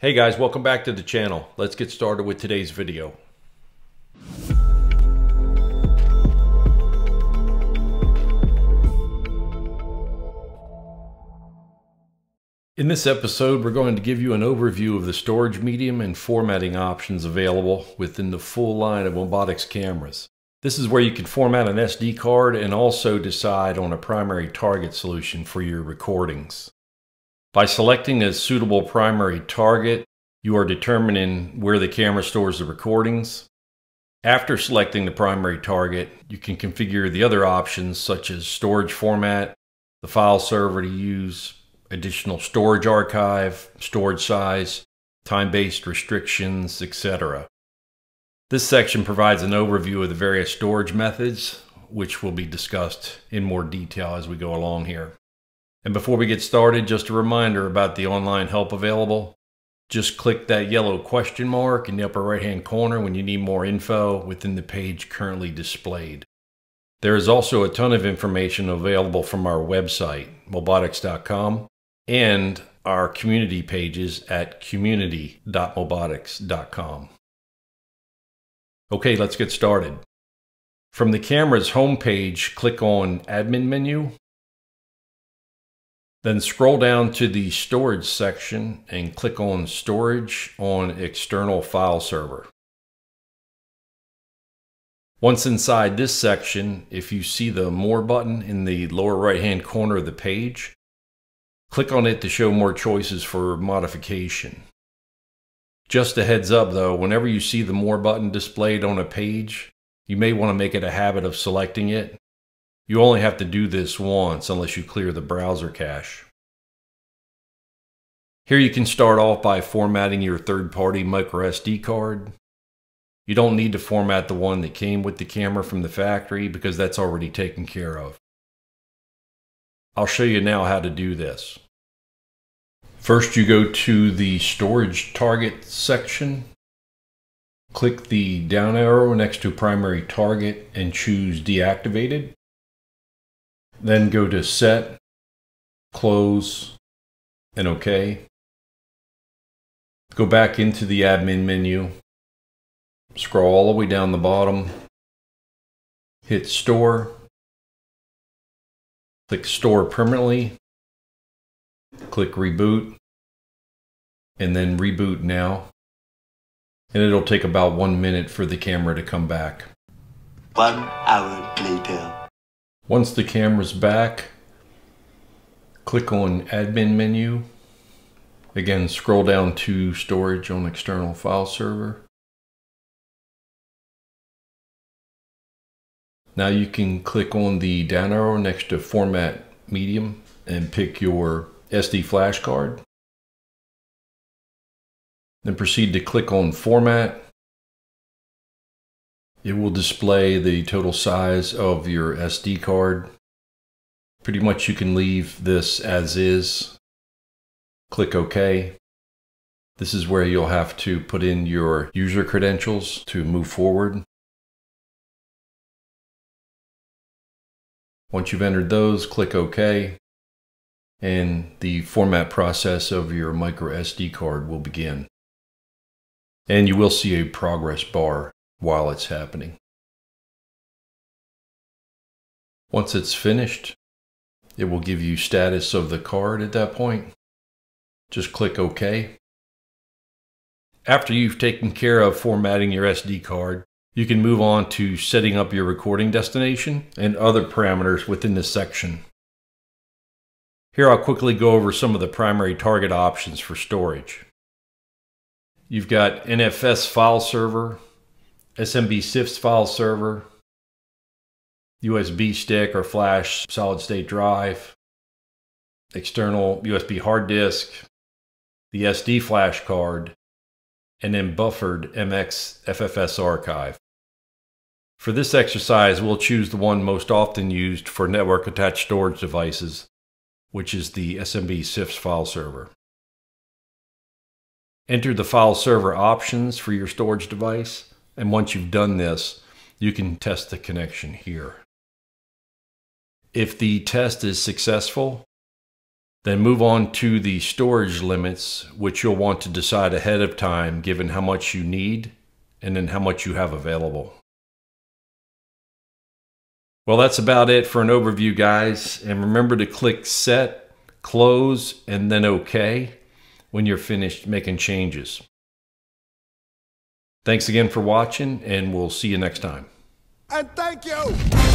Hey guys, welcome back to the channel. Let's get started with today's video. In this episode, we're going to give you an overview of the storage medium and formatting options available within the full line of Mobotix cameras. This is where you can format an SD card and also decide on a primary target solution for your recordings. By selecting a suitable primary target, you are determining where the camera stores the recordings. After selecting the primary target, you can configure the other options such as storage format, the file server to use, additional storage archive, storage size, time-based restrictions, etc. This section provides an overview of the various storage methods, which will be discussed in more detail as we go along here. And before we get started, just a reminder about the online help available. Just click that yellow question mark in the upper right hand corner when you need more info within the page currently displayed. There is also a ton of information available from our website, mobotix.com, and our community pages at community.mobotix.com. Okay, let's get started. From the camera's home page, click on Admin menu. Then scroll down to the Storage section and click on Storage on External File Server. Once inside this section, if you see the More button in the lower right hand corner of the page, Click on it to show more choices for modification. Just a heads up though, whenever you see the More button displayed on a page, you may want to make it a habit of selecting it. You only have to do this once unless you clear the browser cache. Here you can start off by formatting your third-party microSD card. You don't need to format the one that came with the camera from the factory because that's already taken care of. I'll show you now how to do this. First you go to the storage target section. Click the down arrow next to primary target and choose deactivated. Then go to set, close, and OK. Go back into the admin menu. Scroll all the way down the bottom. Hit store Click store permanently. Click reboot. And then reboot now. And it'll take about one minute for the camera to come back. One hour later. Once the camera's back, click on admin menu. Again, scroll down to storage on external file server. Now you can click on the down arrow next to format medium and pick your SD flash card. Then proceed to click on format. It will display the total size of your SD card. Pretty much you can leave this as is. Click OK. This is where you'll have to put in your user credentials to move forward. Once you've entered those, click OK, and the format process of your micro SD card will begin. And you will see a progress bar while it's happening. Once it's finished, it will give you status of the card at that point. Just click OK. After you've taken care of formatting your SD card, you can move on to setting up your recording destination and other parameters within this section. Here I'll quickly go over some of the primary target options for storage. You've got NFS file server, SMB CIFS file server, USB stick or flash solid state drive, external USB hard disk, the SD flash card, and then buffered MX FFS archive. For this exercise, we'll choose the one most often used for network attached storage devices, which is the SMB CIFS file server. Enter the file server options for your storage device, and once you've done this, you can test the connection here. If the test is successful, Then move on to the storage limits, which you'll want to decide ahead of time given how much you need and then how much you have available. Well, that's about it for an overview, guys. And remember to click Set, Close, and then OK when you're finished making changes. Thanks again for watching, and we'll see you next time. And thank you!